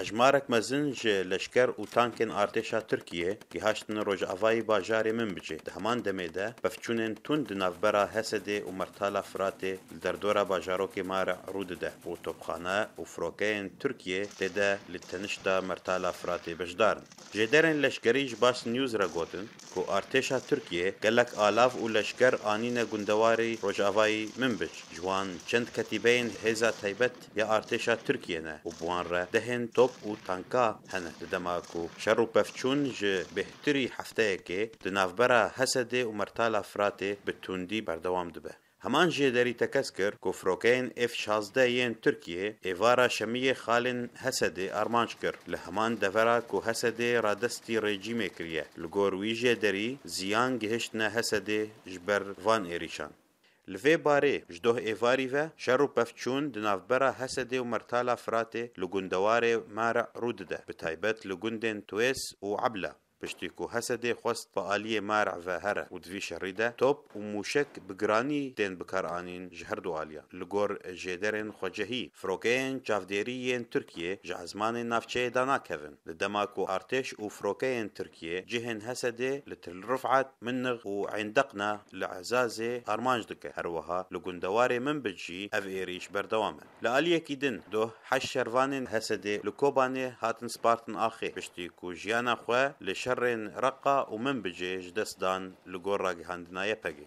Hejmarek mezin ji leşker û tankên artêşa Tirkiyê gihiştine rojavayî bajarê Minbicê. Di heman demê de pevçûnên tund di navbera Hesedê û Mertala Firatê li derdora bajarokê Mare rû dide û topxane û firokeyên Tirkiyê tê de li tenişta Mertala Firatê beşdar in. Jêderên leşkerî ji Basn News re gotin, Ku artêşa Tirkiyê gelek alav û leşker anîne gundewarî rojavayî Minbic, ji wan çend ketîbeyên hêza taybet ya artêşa Tirkiyê ne û bi wan re dehên top û tanka hene di dema ku şer û pevçûn ji bêhtirî hefteyekê di navbera Hesedê û Mertala Firatê bi tundî berdewam dibe. Heman jê derî tekez kir ku firokeyên F şazdeh yên Tirkiyê êvara şemiyê xalên Hesedê armanc kir li heman devera ku Hesedê radestî rejîmê kiriye. Li gor wî jê derî ziyan gihiştine Hesedê ji ber van êrîşan. Li vê barê ji doh êvarî ve şer û pevçûn di navbera Hesedê û Mertala Firatê li gundewarê Mare rû dide bi taybet li gundên Tuês û Ebla. Piştî ku Hesedê xwest bi aliyê Mar'e ve here û di vî şerî de top û mûşek bi giranî tên bikaranîn ji herdu aliyan, li gor jêderên xwecehî, firokeyên çavdêrî yên Tirkiyê ji ezmanê navçeyê de nakevin. Di dema ku artêş û firokeyên Tirkiyê cihên Hesedê li Til Rif'at, Minnix û Eyn Deqna li Ezazê armanc dike, her wiha li gundewarê Minbij jî ev êrîş berdewam e. Li aliyekî din duh heşt şervanên Hesedê li Kobanê hatin spartin axê piştî ku jiyana xwe li şerên Reqqa û Minbicê ji dest dan li gor ragihandina YPGê.